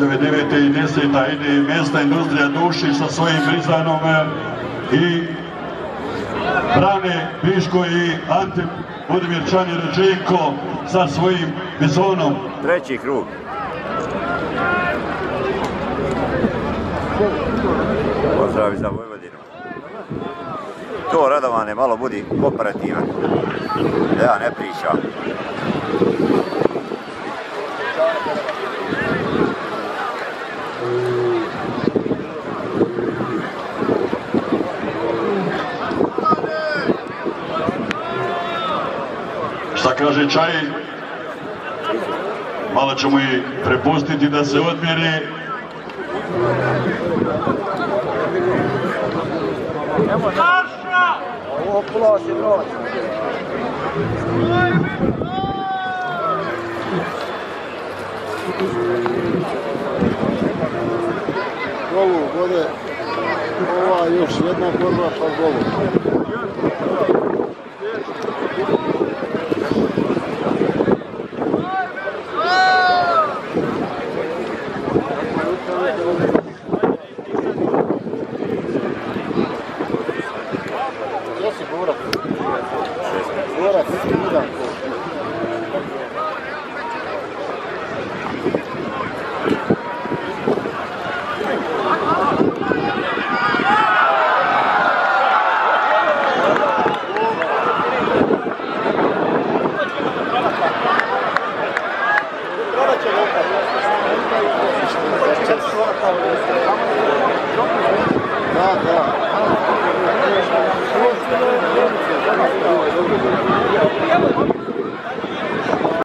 Posle ove devete i deseta ide mesta industrija duši sa svojim Brizanom i Brane Piško i Ante Budimir Čani Ređenko sa svojim bizonom. Treći krug. Pozdrav za Vojvodinu. To Radovane malo budi kooperativan. Ja ne pričam. Šta kaže Čaj? Malo ćemo i prepustiti da se odmjeri. Golu vode ova još jedna borba pa golu. Borac, Ivan. Da, da. Thank you.